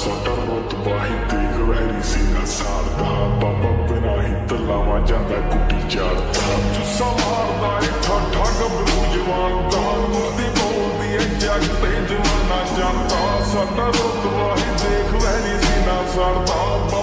ਸਾਡਾ ਰੁਤਬਾ ਹੀ ਦੇਖ ਵੈਰੀ ਸੀ ਨਾ ਸਾਰਦਾ ਬਾਬਾ ਬਿਨਾ ਹੀ ਤਲਾਵਾ ਜਾਂਦਾ ਕੁੱਟੀ ਚਾੜਦਾ ਜੁੱਸਾ ਮਾਰਦਾ ਏ ਠਾਠਾ ਗੱਭਰੂ ਜਵਾਨ ਦਾ ਮੁੱਦੀ ਬੋਲਦੀ ਏ ਜੱਗ ਤੇ ਜਵਾਨਾ ਜਾਂਦਾ ਸਾਡਾ ਰੁਤਬਾ ਹੀ ਦੇਖ ਵੈਰੀ ਸੀ ਨਾ ਸਾਰਦਾ